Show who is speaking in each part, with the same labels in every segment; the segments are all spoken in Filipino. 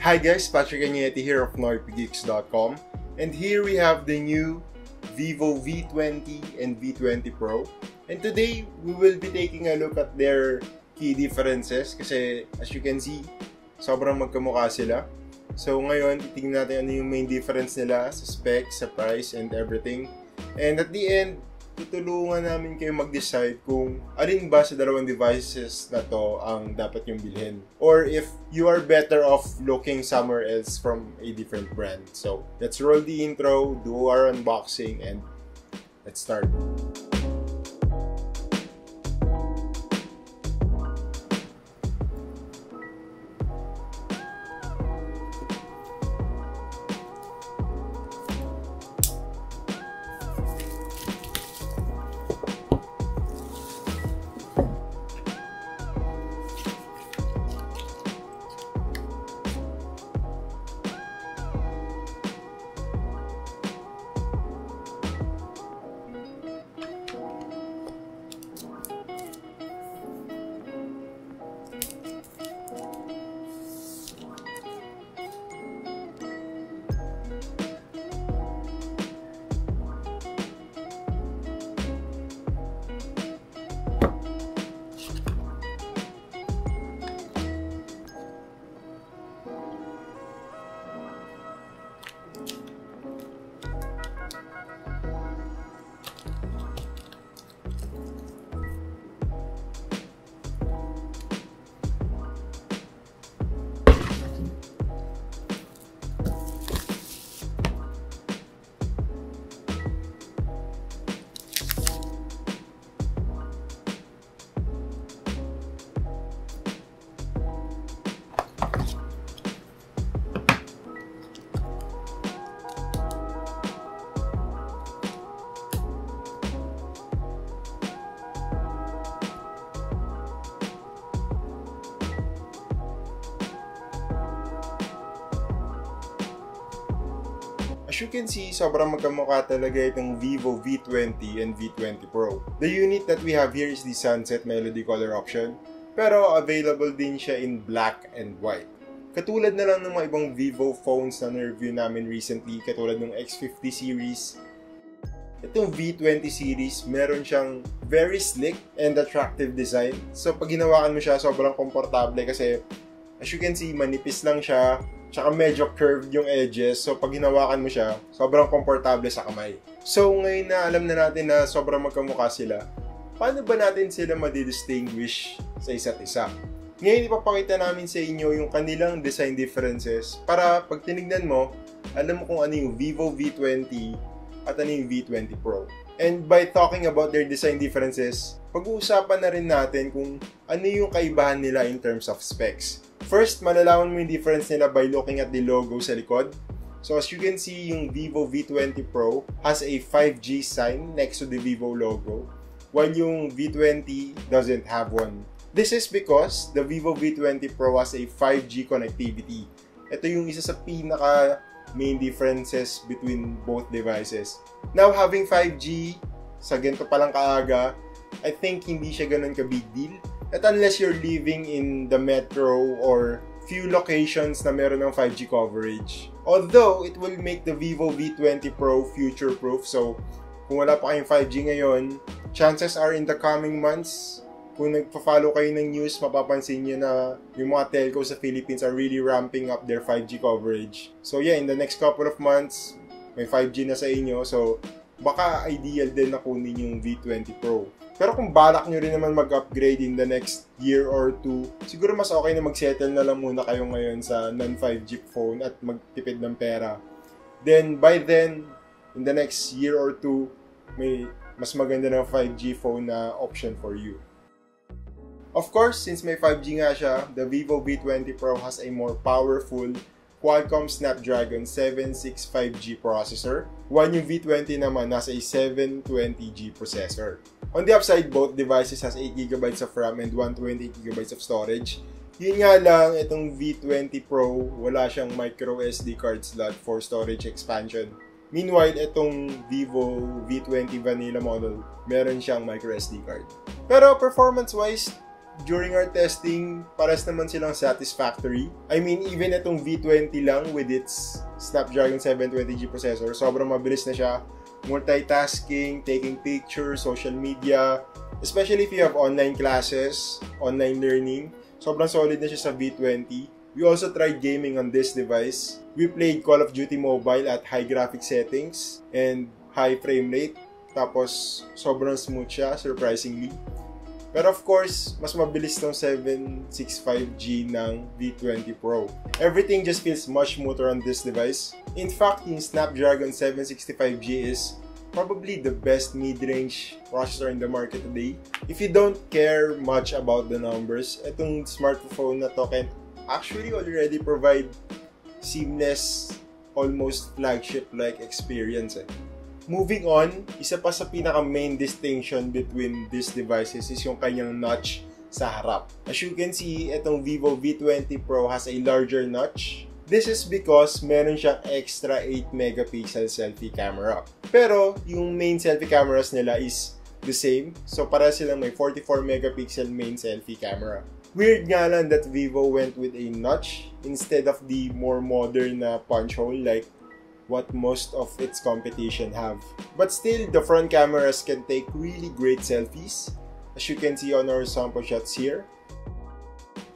Speaker 1: Hi guys, Patrick Agnetti here of NoipGeeks.com and here we have the new Vivo V20 and V20 Pro and today we will be taking a look at their key differences kasi as you can see, sobrang magkamukha sila. So ngayon, titingnan natin ano yung main difference nila sa specs, sa price, and everything. And at the end, tutulungan namin kayo mag-decide kung alin ba sa dalawang devices na to ang dapat yung bilhin. Or if you are better off looking somewhere else from a different brand. So, let's roll the intro, do our unboxing, and let's start. You can see, sobrang magkamukha talaga itong Vivo V20 and V20 Pro. The unit that we have here is the Sunset Melody color option, pero available din siya in black and white. Katulad na lang ng mga ibang Vivo phones na na-review namin recently, katulad ng X50 series, itong V20 series, meron siyang very slick and attractive design. So, pag ginawakan mo siya, sobrang komportable kasi as you can see, manipis lang siya, tsaka medyo curved yung edges. So, pag hinawakan mo siya, sobrang komportable sa kamay. So, ngayon na alam na natin na sobrang magkamukha sila, paano ba natin sila madidistinguish sa isa't isa? Ngayon, ipapakita namin sa inyo yung kanilang design differences para pag tinignan mo, alam mo kung ano yung Vivo V20 at ano yung V20 Pro. And by talking about their design differences, pag-uusapan na rin natin kung ano yung kaibahan nila in terms of specs. First, malalaman mo yung difference nila by looking at the logo sa likod. So as you can see, yung Vivo V20 Pro has a 5G sign next to the Vivo logo, while yung V20 doesn't have one. This is because the Vivo V20 Pro has a 5G connectivity. Ito yung isa sa pinaka main differences between both devices. Now, having 5G sa ganito palang kaaga, I think hindi siya ganun ka big deal. At unless you're living in the metro or few locations na meron ng 5G coverage. Although, it will make the Vivo V20 Pro future-proof. So, kung wala pa kayong 5G ngayon, chances are in the coming months, kung nagpa-follow kayo ng news, mapapansin nyo na yung mga telco sa Philippines are really ramping up their 5G coverage. So yeah, in the next couple of months, may 5G na sa inyo. So, baka ideal din na kunin yung V20 Pro. Pero kung balak nyo rin naman mag-upgrade in the next year or two, siguro mas okay na mag-settle na lang muna kayo ngayon sa non-5G phone at magtipid ng pera. Then, by then, in the next year or two, may mas maganda na 5G phone na option for you. Of course, since may 5G nga siya, the Vivo V20 Pro has a more powerful Qualcomm Snapdragon 765G processor, while yung V20 naman has a 720G processor. On the upside, both devices has 8GB of RAM and 128GB of storage. Yun nga lang, itong V20 Pro, wala siyang micro SD card slot for storage expansion. Meanwhile, itong Vivo V20 vanilla model, meron siyang micro SD card. Pero performance-wise, during our testing, paras naman silang satisfactory. I mean, even itong V20 lang with its Snapdragon 720G processor, sobrang mabilis na siya. Multitasking, taking pictures, social media, especially if you have online classes, online learning, sobrang solid na siya sa V20. We also tried gaming on this device. We played Call of Duty Mobile at high graphic settings and high frame rate. Tapos, sobrang smooth siya, surprisingly. Pero of course, mas mabilis tong 765G ng V20 Pro. Everything just feels much smoother on this device. In fact, yung Snapdragon 765G is probably the best mid-range processor in the market today. If you don't care much about the numbers, itong smartphone na to actually already provide seamless, almost flagship-like experience. Eh. Moving on, isa pa sa pinaka main distinction between these devices is yung kanyang notch sa harap. As you can see, itong Vivo V20 Pro has a larger notch. This is because meron siyang extra 8 megapixel selfie camera. Pero yung main selfie cameras nila is the same. So para silang may 44 megapixel main selfie camera. Weird nga lang that Vivo went with a notch instead of the more modern na punch hole like what most of its competition have. But still, the front cameras can take really great selfies, as you can see on our sample shots here.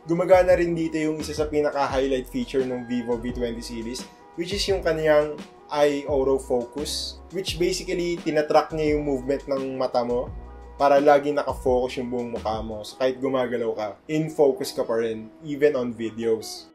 Speaker 1: Gumagana rin dito yung isa sa pinaka-highlight feature ng Vivo V20 series, which is yung kaniyang eye autofocus, which basically tinatrack niya yung movement ng mata mo para lagi nakafocus yung buong mukha mo. So kahit gumagalaw ka, in focus ka pa rin, even on videos.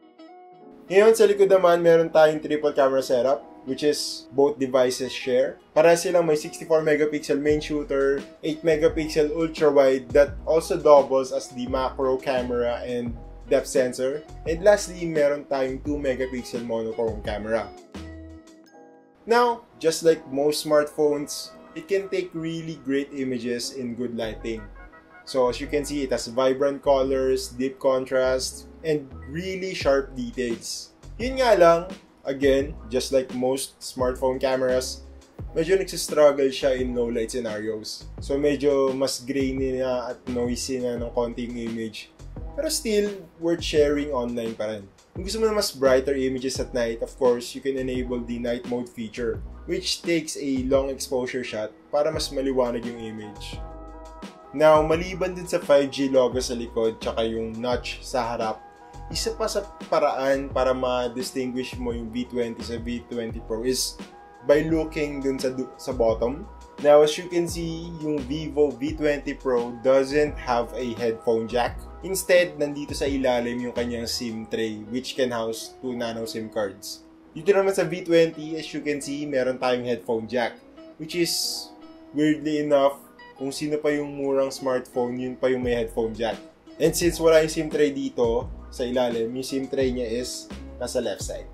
Speaker 1: Ngayon, sa likod naman, meron tayong triple camera setup which is both devices share. Para silang may 64 megapixel main shooter, 8 megapixel ultra wide that also doubles as the macro camera and depth sensor. And lastly, meron tayong 2 megapixel monochrome camera. Now, just like most smartphones, it can take really great images in good lighting. So as you can see, it has vibrant colors, deep contrast, and really sharp details. Yun nga lang, again, just like most smartphone cameras, medyo nagsistruggle siya in low light scenarios. So medyo mas grainy na at noisy na ng konting image. Pero still, worth sharing online pa rin. Kung gusto mo na mas brighter images at night, of course, you can enable the night mode feature, which takes a long exposure shot para mas maliwanag yung image. Now, maliban din sa 5G logo sa likod, tsaka yung notch sa harap, isa pa sa paraan para ma-distinguish mo yung V20 sa V20 Pro is by looking dun sa, sa bottom. Now, as you can see, yung Vivo V20 Pro doesn't have a headphone jack. Instead, nandito sa ilalim yung kanyang SIM tray which can house 2 nano SIM cards. Dito naman sa V20, as you can see, meron tayong headphone jack which is weirdly enough, kung sino pa yung murang smartphone, yun pa yung may headphone jack. And since wala yung SIM tray dito, sa ilalim, yung SIM tray niya is nasa left side.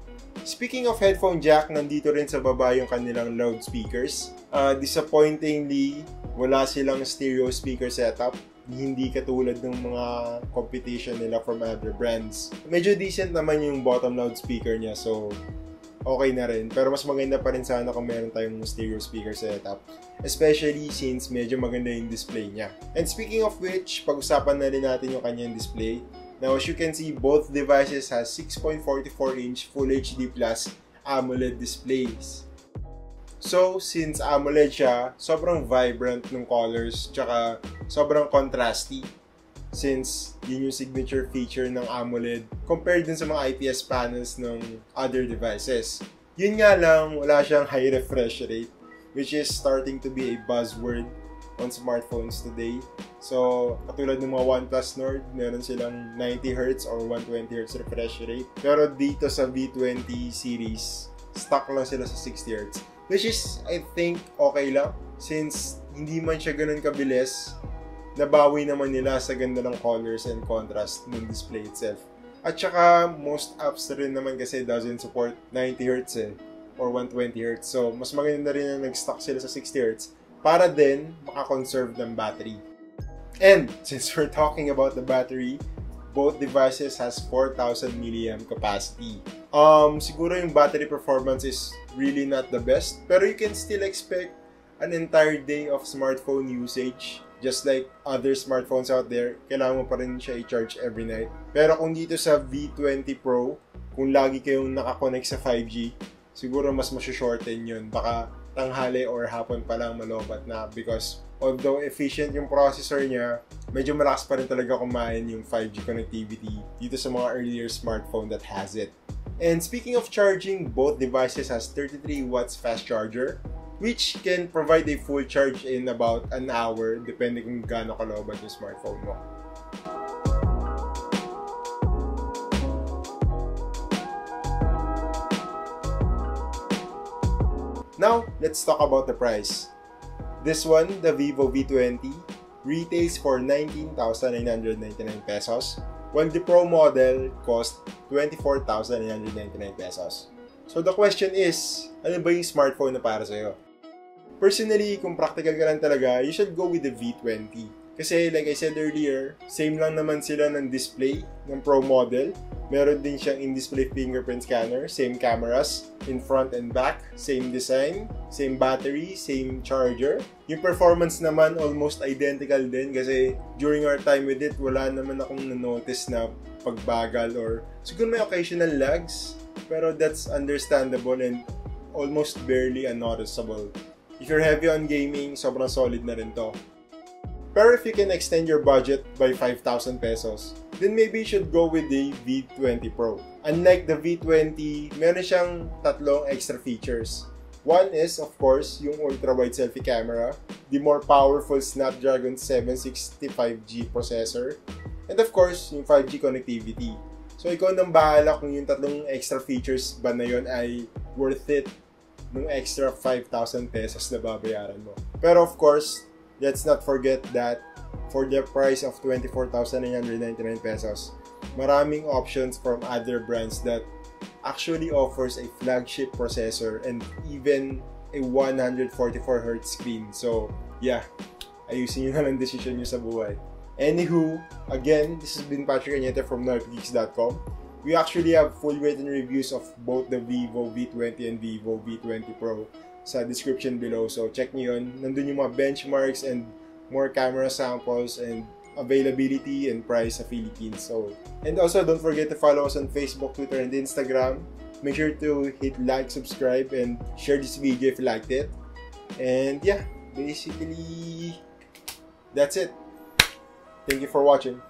Speaker 1: Speaking of headphone jack, nandito rin sa baba yung kanilang loudspeakers. Uh, disappointingly, wala silang stereo speaker setup. Hindi katulad ng mga competition nila from other brands. Medyo decent naman yung bottom loudspeaker niya, so okay na rin. Pero mas maganda pa rin sana kung meron tayong stereo speaker setup. Especially since medyo maganda yung display niya. And speaking of which, pag-usapan na rin natin yung kanyang display. Now, as you can see, both devices has 6.44-inch Full HD Plus AMOLED displays. So, since AMOLED siya, sobrang vibrant ng colors, tsaka sobrang contrasty since yun yung signature feature ng AMOLED compared dun sa mga IPS panels ng other devices. Yun nga lang, wala siyang high refresh rate which is starting to be a buzzword on smartphones today. So, katulad ng mga OnePlus Nord, meron silang 90Hz or 120Hz refresh rate. Pero dito sa V20 series, stuck lang sila sa 60Hz. Which is, I think, okay lang. Since hindi man siya ganun kabilis, nabawi naman nila sa ganda ng colors and contrast ng display itself. At saka, most apps rin naman kasi doesn't support 90Hz eh, or 120Hz. So, mas maganda rin na nag-stock sila sa 60Hz para din makakonserve ng battery. And, since we're talking about the battery, both devices has 4,000 mAh capacity. Um, siguro yung battery performance is really not the best, pero you can still expect an entire day of smartphone usage just like other smartphones out there, kailangan mo pa rin siya i-charge every night. Pero kung dito sa V20 Pro, kung lagi kayong nakakonect sa 5G, siguro mas masyo-shorten yun. Baka tanghali or hapon pa lang malobat na because although efficient yung processor niya, medyo malakas pa rin talaga kumain yung 5G connectivity dito sa mga earlier smartphone that has it. And speaking of charging, both devices has 33 watts fast charger which can provide a full charge in about an hour depending kung gaano kalobat yung smartphone mo. Now, let's talk about the price. This one, the Vivo V20, retails for 19,999 pesos, while the Pro model cost 24,999 pesos. So the question is, ano ba yung smartphone na para sa'yo? Personally, kung practical ka lang talaga, you should go with the V20. Kasi like I said earlier, same lang naman sila ng display ng Pro model. Meron din siyang in-display fingerprint scanner, same cameras, in front and back, same design, same battery, same charger. Yung performance naman almost identical din kasi during our time with it, wala naman akong na-notice na pagbagal or siguro may occasional lags, pero that's understandable and almost barely unnoticeable. If you're heavy on gaming, sobrang solid na rin to. Pero if you can extend your budget by 5,000 pesos, then maybe you should go with the V20 Pro. Unlike the V20, meron siyang tatlong extra features. One is, of course, yung ultra-wide selfie camera, the more powerful Snapdragon 765G processor, and of course, yung 5G connectivity. So, ikaw nang bahala kung yung tatlong extra features ba na yun ay worth it ng extra 5,000 pesos na babayaran mo. Pero of course, let's not forget that for the price of 24,999 pesos, maraming options from other brands that actually offers a flagship processor and even a 144Hz screen. So, yeah, ayusin nyo na lang decision nyo sa buhay. Anywho, again, this has been Patrick Añete from NorthGeeks.com. We actually have full written reviews of both the Vivo V20 and Vivo V20 Pro sa description below. So check nyo yun. Nandun yung mga benchmarks and more camera samples and availability and price sa Philippines. So, and also don't forget to follow us on Facebook, Twitter, and Instagram. Make sure to hit like, subscribe, and share this video if you liked it. And yeah, basically, that's it. Thank you for watching.